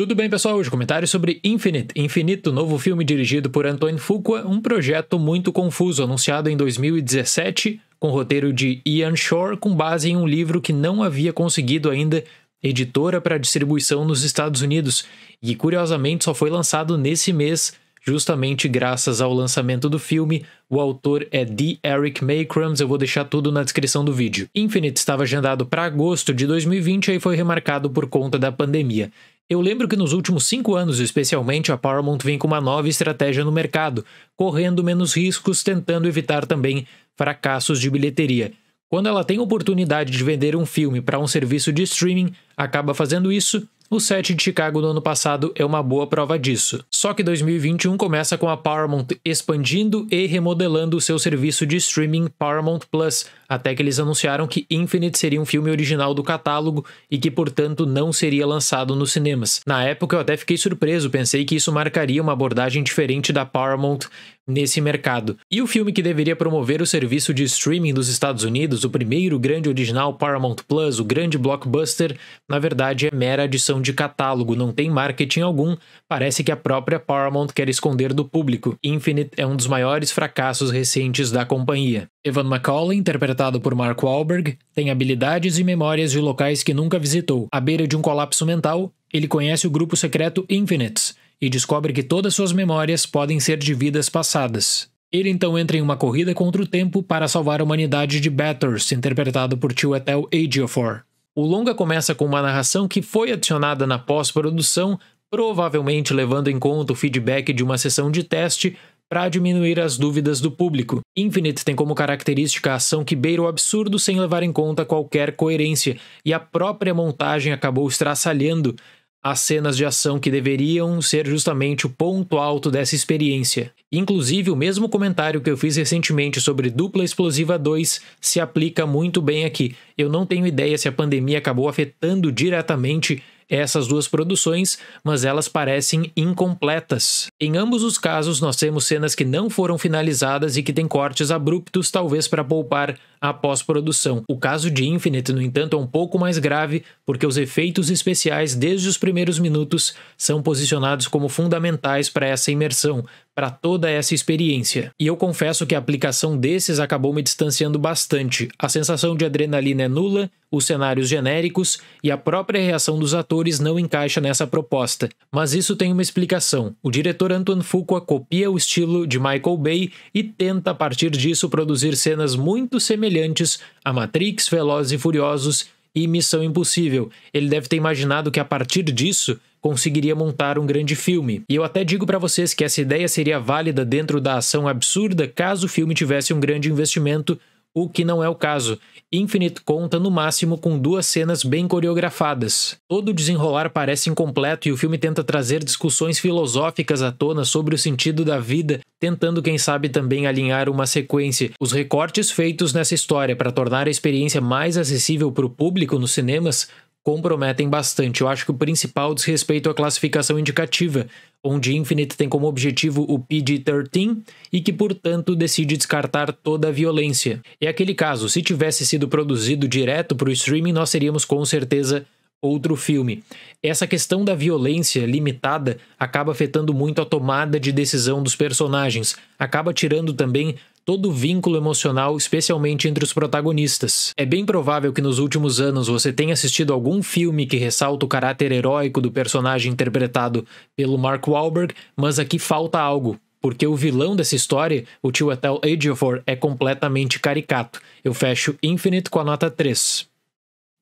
Tudo bem, pessoal? Hoje comentário sobre Infinite, Infinito, novo filme dirigido por Antoine Fuqua, um projeto muito confuso, anunciado em 2017, com roteiro de Ian Shore, com base em um livro que não havia conseguido ainda editora para distribuição nos Estados Unidos e curiosamente só foi lançado nesse mês, justamente graças ao lançamento do filme. O autor é D. Eric Makrams, eu vou deixar tudo na descrição do vídeo. Infinite estava agendado para agosto de 2020 e foi remarcado por conta da pandemia. Eu lembro que nos últimos cinco anos, especialmente, a Paramount vem com uma nova estratégia no mercado, correndo menos riscos, tentando evitar também fracassos de bilheteria. Quando ela tem oportunidade de vender um filme para um serviço de streaming, acaba fazendo isso o set de Chicago do ano passado é uma boa prova disso. Só que 2021 começa com a Paramount expandindo e remodelando o seu serviço de streaming Paramount Plus, até que eles anunciaram que Infinite seria um filme original do catálogo e que, portanto, não seria lançado nos cinemas. Na época eu até fiquei surpreso, pensei que isso marcaria uma abordagem diferente da Paramount nesse mercado. E o filme que deveria promover o serviço de streaming dos Estados Unidos, o primeiro grande original Paramount Plus, o grande blockbuster, na verdade é mera adição de catálogo, não tem marketing algum, parece que a própria Paramount quer esconder do público. Infinite é um dos maiores fracassos recentes da companhia. Evan McCauley, interpretado por Mark Wahlberg, tem habilidades e memórias de locais que nunca visitou. À beira de um colapso mental, ele conhece o grupo secreto Infinites, e descobre que todas suas memórias podem ser de vidas passadas. Ele então entra em uma corrida contra o tempo para salvar a humanidade de Bathurst, interpretado por Chiwetel Ejiofor. O longa começa com uma narração que foi adicionada na pós-produção, provavelmente levando em conta o feedback de uma sessão de teste para diminuir as dúvidas do público. Infinite tem como característica a ação que beira o absurdo sem levar em conta qualquer coerência, e a própria montagem acabou estraçalhando as cenas de ação que deveriam ser justamente o ponto alto dessa experiência. Inclusive, o mesmo comentário que eu fiz recentemente sobre Dupla Explosiva 2 se aplica muito bem aqui. Eu não tenho ideia se a pandemia acabou afetando diretamente essas duas produções, mas elas parecem incompletas. Em ambos os casos, nós temos cenas que não foram finalizadas e que têm cortes abruptos, talvez para poupar a pós-produção. O caso de Infinite, no entanto, é um pouco mais grave, porque os efeitos especiais desde os primeiros minutos são posicionados como fundamentais para essa imersão, para toda essa experiência. E eu confesso que a aplicação desses acabou me distanciando bastante. A sensação de adrenalina é nula, os cenários genéricos e a própria reação dos atores não encaixa nessa proposta. Mas isso tem uma explicação. O diretor Antoine Fuqua copia o estilo de Michael Bay e tenta a partir disso produzir cenas muito semelhantes a Matrix, Velozes e Furiosos e Missão Impossível. Ele deve ter imaginado que a partir disso conseguiria montar um grande filme. E eu até digo para vocês que essa ideia seria válida dentro da ação absurda caso o filme tivesse um grande investimento o que não é o caso. Infinite conta no máximo com duas cenas bem coreografadas. Todo o desenrolar parece incompleto e o filme tenta trazer discussões filosóficas à tona sobre o sentido da vida, tentando, quem sabe, também alinhar uma sequência. Os recortes feitos nessa história para tornar a experiência mais acessível para o público nos cinemas comprometem bastante. Eu acho que o principal diz respeito à classificação indicativa, onde Infinite tem como objetivo o PG-13 e que, portanto, decide descartar toda a violência. É aquele caso, se tivesse sido produzido direto para o streaming, nós teríamos com certeza outro filme. Essa questão da violência limitada acaba afetando muito a tomada de decisão dos personagens, acaba tirando também todo o vínculo emocional, especialmente entre os protagonistas. É bem provável que nos últimos anos você tenha assistido algum filme que ressalta o caráter heróico do personagem interpretado pelo Mark Wahlberg, mas aqui falta algo. Porque o vilão dessa história, o tio Ethel Ejiofor, é completamente caricato. Eu fecho Infinite com a nota 3.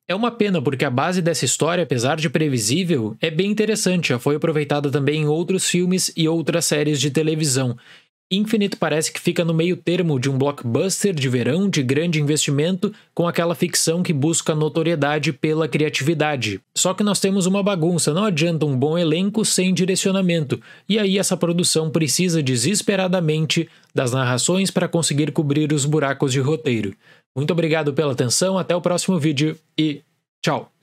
É uma pena porque a base dessa história, apesar de previsível, é bem interessante, já foi aproveitada também em outros filmes e outras séries de televisão. Infinite parece que fica no meio termo de um blockbuster de verão de grande investimento com aquela ficção que busca notoriedade pela criatividade. Só que nós temos uma bagunça, não adianta um bom elenco sem direcionamento, e aí essa produção precisa desesperadamente das narrações para conseguir cobrir os buracos de roteiro. Muito obrigado pela atenção, até o próximo vídeo e tchau!